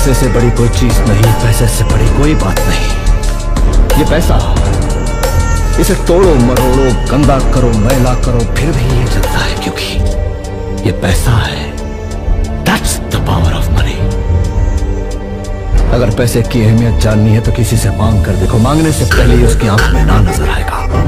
पैसे से बड़ी कोई चीज़ नहीं, पैसे से बड़ी कोई बात नहीं। ये पैसा, इसे तोड़ो, मरोड़ो, गंदा करो, मैला करो, फिर भी ये चलता है, क्योंकि ये पैसा है। That's the power of money अगर पैसे की अहमियत जाननी है तो किसी से मांग कर देखो। मांगने से पहले ही उसकी आँख में ना नज़र आएगा।